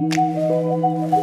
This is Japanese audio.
うん。